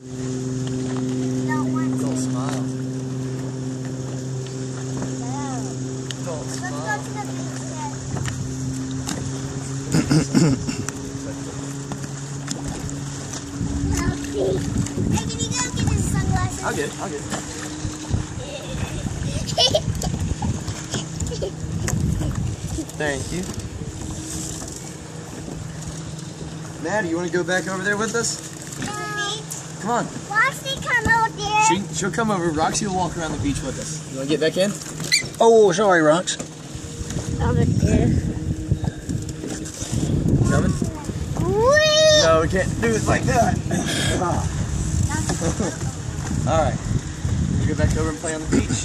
Don't smile. Don't smile. I'll get it. I'll get it. Thank you. Mattie, you want to go back over there with us? Come on. Roxy, come out there. She, she'll come over. Roxy will walk around the beach with us. You want to get back in? Oh, sorry, Rox. Over there. Coming? Whee! No, we can't do it like that. All right. You go back over and play on the beach.